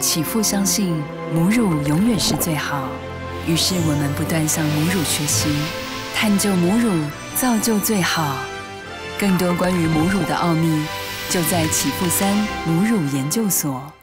启赋相信母乳永远是最好于是我们不断向母乳学习探究母乳造就最好。更多关于母乳的奥秘就在启赋三母乳研究所。